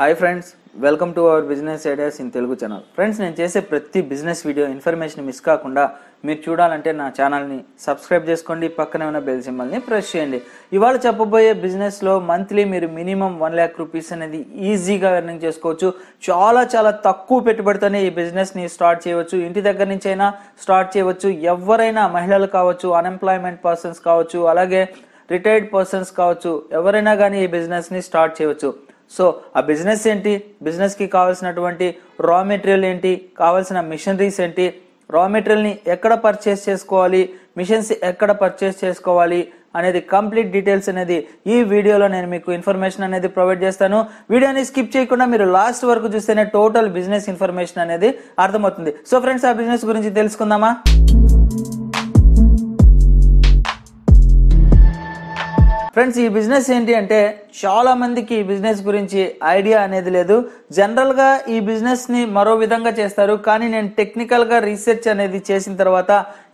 Hi friends welcome to our business ideas in Telugu channel friends నేను చేసే ప్రతి business video information miss కాకుండా మీరు చూడాలంటే నా ఛానల్ని సబ్స్క్రైబ్ చేసుకోండి పక్కనే ఉన్న బెల్ సింబల్ని ప్రెస్ చేయండి. ఇవాళ చెప్పబోయే బిజినెస్లో మంత్లీ మీరు మినిమం వన్ ల్యాక్ రూపీస్ అనేది ఈజీగా ఎర్నింగ్ చేసుకోవచ్చు. చాలా చాలా తక్కువ పెట్టుబడితోనే ఈ బిజినెస్ని స్టార్ట్ చేయవచ్చు. ఇంటి దగ్గర నుంచి అయినా స్టార్ట్ చేయవచ్చు. ఎవరైనా మహిళలు కావచ్చు అన్ఎంప్లాయ్మెంట్ పర్సన్స్ కావచ్చు అలాగే రిటైర్డ్ పర్సన్స్ కావచ్చు ఎవరైనా కానీ ఈ బిజినెస్ని స్టార్ట్ చేయవచ్చు. సో ఆ బిజినెస్ ఏంటి? బిజినెస్కి కావాల్సినటువంటి రా మెటీరియల్ ఏంటి? కావాల్సిన మిషనరీస్ ఏంటి? రా మెటీరియల్ని ఎక్కడ పర్చేస్ చేసుకోవాలి? మిషన్స్ ఎక్కడ పర్చేస్ చేసుకోవాలి? అనేది కంప్లీట్ డీటెయిల్స్ అనేది ఈ వీడియోలో నేను మీకు ఇన్ఫర్మేషన్ అనేది ప్రొవైడ్ చేస్తాను. వీడియోని స్కిప్ చేయకుండా మీరు లాస్ట్ వరకు చూస్తేనే టోటల్ బిజినెస్ ఇన్ఫర్మేషన్ అనేది అర్థమవుతుంది. సో ఫ్రెండ్స్ ఆ బిజినెస్ గురించి తెలుసుకుందామా? ఫ్రెండ్స్ ఈ బిజినెస్ ఏంటి అంటే చాలా మందికి ఈ బిజినెస్ గురించి ఐడియా అనేది లేదు. జనరల్గా ఈ బిజినెస్ని మరో విధంగా చేస్తారు. కానీ నేను టెక్నికల్గా రీసెర్చ్ అనేది చేసిన తర్వాత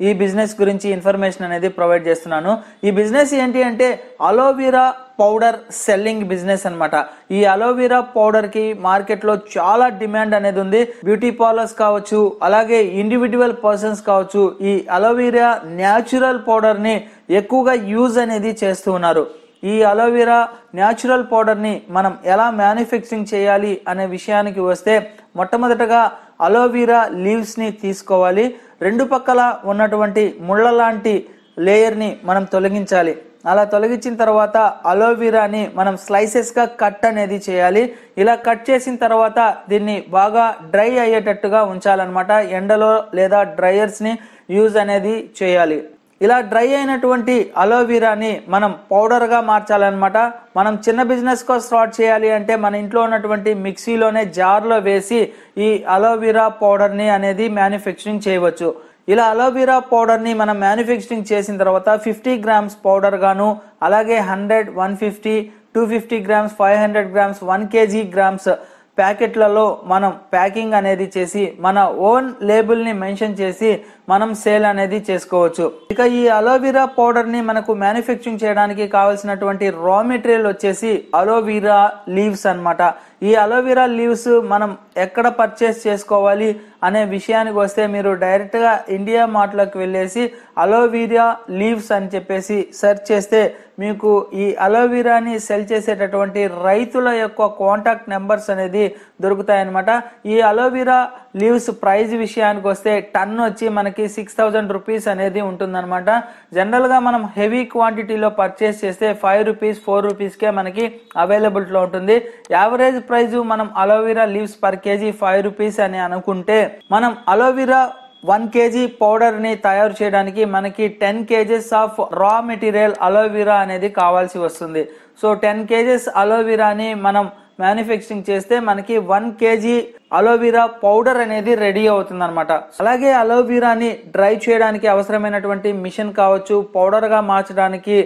ఈ బిజినెస్ గురించి ఇన్ఫర్మేషన్ అనేది ప్రొవైడ్ చేస్తున్నాను. ఈ బిజినెస్ ఏంటి అంటే అలోవీరా పౌడర్ సెల్లింగ్ బిజినెస్ అన్నమాట. ఈ అలోవీరా పౌడర్కి మార్కెట్లో చాలా డిమాండ్ అనేది ఉంది. బ్యూటీ పార్లర్స్ కావచ్చు అలాగే ఇండివిజువల్ పర్సన్స్ కావచ్చు ఈ అలోవీరా న్యాచురల్ పౌడర్ని ఎక్కువగా యూజ్ అనేది చేస్తూ ఉన్నారు. ఈ అలోవెరా న్యాచురల్ పౌడర్ని మనం ఎలా మ్యానుఫ్యాక్చరింగ్ చేయాలి అనే విషయానికి వస్తే మొట్టమొదటగా అలోవెరా లీవ్స్ని తీసుకోవాలి. రెండు పక్కల ఉన్నటువంటి ముళ్ళ లాంటి లేయర్ని మనం తొలగించాలి. అలా తొలగించిన తర్వాత అలోవీరాని మనం స్లైసెస్గా కట్ అనేది చేయాలి. ఇలా కట్ చేసిన తర్వాత దీన్ని బాగా డ్రై అయ్యేటట్టుగా ఉంచాలన్నమాట. ఎండలో లేదా డ్రైయర్స్ని యూజ్ అనేది చేయాలి. ఇలా డ్రై అయినటువంటి అలోవీరాని మనం పౌడర్గా మార్చాలన్నమాట. మనం చిన్న బిజినెస్ కో స్టార్ట్ చేయాలి అంటే మన ఇంట్లో ఉన్నటువంటి మిక్సీలోనే జార్లో వేసి ఈ అలోవీరా పౌడర్ని అనేది మ్యానుఫ్యాక్చరింగ్ చేయవచ్చు. ఇలా అలోవీరా పౌడర్ని మనం మ్యానుఫ్యాక్చరింగ్ చేసిన తర్వాత ఫిఫ్టీ గ్రామ్స్ పౌడర్ గాను అలాగే hundred one fifty two fifty grams five hundred grams one KG grams ప్యాకెట్లలో మనం ప్యాకింగ్ అనేది చేసి మన ఓన్ లేబుల్ని మెన్షన్ చేసి మనం సేల్ అనేది చేసుకోవచ్చు. ఇక ఈ అలోవీరా పౌడర్ని మనకు మ్యానుఫ్యాక్చరింగ్ చేయడానికి కావాల్సినటువంటి రా మెటీరియల్ వచ్చేసి అలోవీరా లీవ్స్ అన్నమాట. ఈ అలోవీరా లీవ్స్ మనం ఎక్కడ పర్చేస్ చేసుకోవాలి అనే విషయానికి వస్తే మీరు డైరెక్ట్గా ఇండియా మార్ట్లోకి వెళ్ళేసి అలోవీరా లీవ్స్ అని చెప్పేసి సెర్చ్ చేస్తే మీకు ఈ అలోవీరాని సెల్ చేసేటటువంటి రైతుల యొక్క కాంటాక్ట్ నెంబర్స్ అనేది దొరుకుతాయన్నమాట. ఈ అలోవీరా లీవ్స్ ప్రైజ్ విషయానికి వస్తే టన్ వచ్చి మనకి సిక్స్ థౌజండ్ రూపీస్ అనేది ఉంటుందన్నమాట. జనరల్గా మనం హెవీ క్వాంటిటీలో పర్చేస్ చేస్తే ఫైవ్ రూపీస్ ఫోర్ రూపీస్కే మనకి అవైలబిలిటీలో ఉంటుంది. యావరేజ్ ప్రైజ్ మనం aloe vera leaves per KG five rupees అని అనుకుంటే మనం అలోవీరా వన్ కేజీ పౌడర్ని తయారు చేయడానికి మనకి ten KGs of raw material aloe vera అనేది కావాల్సి వస్తుంది. సో టెన్ కేజెస్ అలోవీరాని మనం మ్యానుఫ్యాక్చరింగ్ చేస్తే మనకి one KG aloe vera powder అనేది రెడీ అవుతుంది అనమాట అలాగే అలోవీరాని డ్రై చేయడానికి అవసరమైనటువంటి మిషన్ కావచ్చు పౌడర్గా మార్చడానికి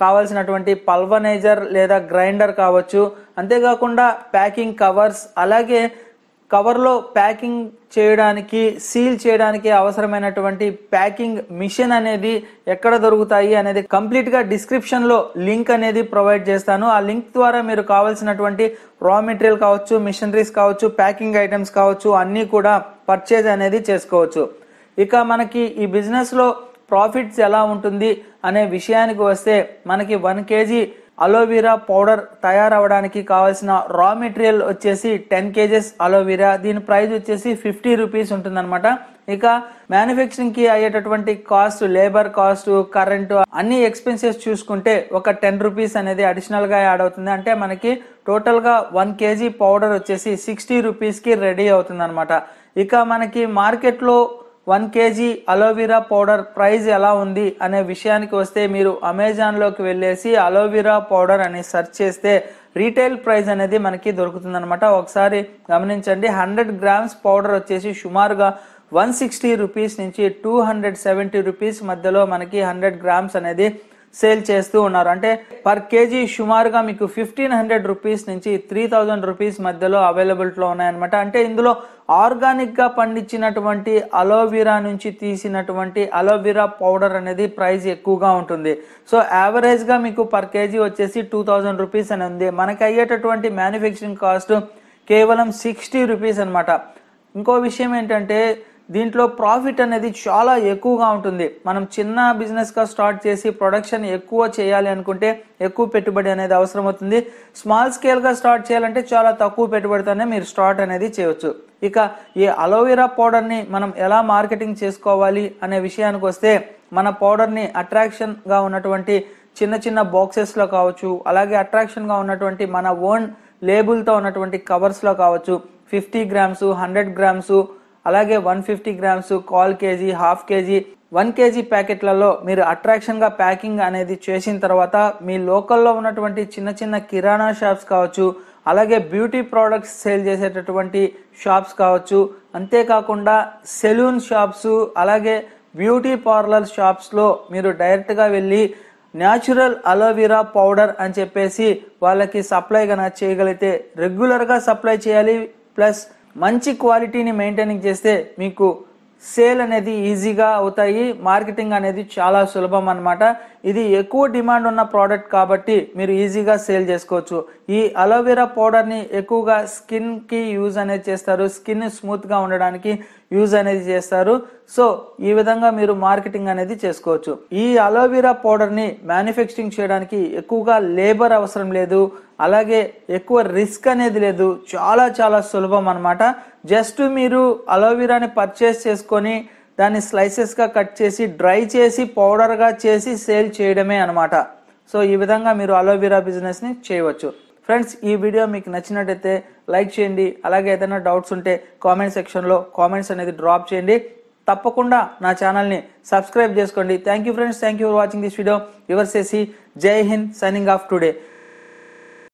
కావాల్సినటువంటి పల్వనైజర్ లేదా గ్రైండర్ కావచ్చు. అంతేకాకుండా ప్యాకింగ్ కవర్స్ అలాగే కవర్లో ప్యాకింగ్ చేయడానికి సీల్ చేయడానికి అవసరమైనటువంటి ప్యాకింగ్ మిషన్ అనేది ఎక్కడ దొరుకుతాయి అనేది కంప్లీట్గా డిస్క్రిప్షన్లో లింక్ అనేది ప్రొవైడ్ చేస్తాను. ఆ లింక్ ద్వారా మీరు కావాల్సినటువంటి రా మెటీరియల్ కావచ్చు మిషనరీస్ కావచ్చు ప్యాకింగ్ ఐటమ్స్ కావచ్చు అన్నీ కూడా పర్చేజ్ అనేది చేసుకోవచ్చు. ఇక మనకి ఈ బిజినెస్లో ప్రాఫిట్స్ ఎలా ఉంటుంది అనే విషయానికి వస్తే మనకి one KG aloe vera powder తయారవడానికి కావాల్సిన రా మెటీరియల్ వచ్చేసి టెన్ కేజెస్ అలోవీరా దీని ప్రైస్ వచ్చేసి ఫిఫ్టీ రూపీస్ ఉంటుందన్నమాట. ఇక మ్యానుఫ్యాక్చరింగ్కి అయ్యేటటువంటి కాస్ట్ లేబర్ కాస్ట్ కరెంటు అన్ని ఎక్స్పెన్సెస్ చూసుకుంటే ఒక టెన్ రూపీస్ అనేది అడిషనల్గా యాడ్ అవుతుంది. అంటే మనకి టోటల్గా వన్ కేజీ పౌడర్ వచ్చేసి సిక్స్టీ రూపీస్కి రెడీ అవుతుంది అనమాట ఇక మనకి మార్కెట్లో one KG aloe vera powder price ఎలా ఉంది అనే విషయానికి వస్తే మీరు అమెజాన్లోకి వెళ్ళేసి అలోవీరా పౌడర్ అని సెర్చ్ చేస్తే రీటైల్ ప్రైస్ అనేది మనకి దొరుకుతుంది అనమాట ఒకసారి గమనించండి. హండ్రెడ్ గ్రామ్స్ పౌడర్ వచ్చేసి సుమారుగా వన్ సిక్స్టీ రూపీస్ నుంచి టూ హండ్రెడ్ సెవెంటీ రూపీస్ మధ్యలో మనకి హండ్రెడ్ గ్రామ్స్ అనేది సేల్ చేస్తూ ఉన్నారు. అంటే పర్ కేజీ సుమారుగా మీకు ఫిఫ్టీన్ హండ్రెడ్ రూపీస్ నుంచి త్రీ థౌజండ్ రూపీస్ మధ్యలో అవైలబిలిటీలో ఉన్నాయన్నమాట. అంటే ఇందులో ఆర్గానిక్గా పండించినటువంటి అలోవీరా నుంచి తీసినటువంటి అలోవీరా పౌడర్ అనేది ప్రైస్ ఎక్కువగా ఉంటుంది. సో యావరేజ్గా మీకు పర్ కేజీ వచ్చేసి టూ థౌజండ్ రూపీస్ అని ఉంది. మనకి అయ్యేటటువంటి మ్యానుఫ్యాక్చరింగ్ కాస్ట్ కేవలం సిక్స్టీ రూపీస్ అనమాట ఇంకో విషయం ఏంటంటే దీంట్లో ప్రాఫిట్ అనేది చాలా ఎక్కువగా ఉంటుంది. మనం చిన్న బిజినెస్గా స్టార్ట్ చేసి ప్రొడక్షన్ ఎక్కువ చేయాలి అనుకుంటే ఎక్కువ పెట్టుబడి అనేది అవసరం అవుతుంది. స్మాల్ స్కేల్గా స్టార్ట్ చేయాలంటే చాలా తక్కువ పెట్టుబడితోనే మీరు స్టార్ట్ అనేది చేయవచ్చు ఇక ఈ అలోవెరా పౌడర్ని మనం ఎలా మార్కెటింగ్ చేసుకోవాలి అనే విషయానికి వస్తే మన పౌడర్ని అట్రాక్షన్గా ఉన్నటువంటి చిన్న చిన్న బాక్సెస్లో కావచ్చు అలాగే అట్రాక్షన్గా ఉన్నటువంటి మన ఓన్ లేబుల్తో ఉన్నటువంటి కవర్స్లో కావచ్చు. ఫిఫ్టీ గ్రామ్స్ హండ్రెడ్ గ్రామ్స్ అలాగే one fifty grams call KG half KG one KG ప్యాకెట్లలో మీరు అట్రాక్షన్గా ప్యాకింగ్ అనేది చేసిన తర్వాత మీ లోకల్లో ఉన్నటువంటి చిన్న చిన్న కిరాణా షాప్స్ కావచ్చు అలాగే బ్యూటీ ప్రోడక్ట్స్ సేల్ చేసేటటువంటి షాప్స్ కావచ్చు అంతేకాకుండా సెలూన్ షాప్స్ అలాగే బ్యూటీ పార్లర్ షాప్స్లో మీరు డైరెక్ట్గా వెళ్ళి న్యాచురల్ అలోవెరా పౌడర్ అని చెప్పేసి వాళ్ళకి సప్లై కనుక చేయగలిగితే రెగ్యులర్గా సప్లై చేయాలి ప్లస్ మంచి క్వాలిటీని మెయింటైనింగ్ చేస్తే మీకు సేల్ అనేది ఈజీగా అవుతాయి మార్కెటింగ్ అనేది చాలా సులభం అన్నమాట. ఇది ఎక్కువ డిమాండ్ ఉన్న ప్రోడక్ట్ కాబట్టి మీరు ఈజీగా సేల్ చేసుకోవచ్చు. ఈ అలోవెరా పౌడర్ని ఎక్కువగా స్కిన్కి యూజ్ అనేది చేస్తారు. స్కిన్ స్మూత్గా ఉండడానికి యూజ్ అనేది చేస్తారు. సో ఈ విధంగా మీరు మార్కెటింగ్ అనేది చేసుకోవచ్చు. ఈ అలోవెరా పౌడర్ని మ్యానుఫ్యాక్చరింగ్ చేయడానికి ఎక్కువగా లేబర్ అవసరం లేదు. అలాగే ఎక్కువ రిస్క్ అనేది లేదు. చాలా చాలా సులభం అనమాట జస్ట్ మీరు అలోవీరాని పర్చేస్ చేసుకొని దాన్ని స్లైసెస్గా కట్ చేసి డ్రై చేసి పౌడర్గా చేసి సేల్ చేయడమే అనమాట సో ఈ విధంగా మీరు అలోవీరా బిజినెస్ని చేయవచ్చు. ఫ్రెండ్స్ ఈ వీడియో మీకు నచ్చినట్టయితే లైక్ చేయండి. అలాగే ఏదైనా డౌట్స్ ఉంటే కామెంట్ సెక్షన్లో కామెంట్స్ అనేది డ్రాప్ చేయండి. తప్పకుండా నా ఛానల్ని సబ్స్క్రైబ్ చేసుకోండి. Thank you friends thank you for watching this video your సేసి జై హింద్ సైనింగ్ ఆఫ్ టుడే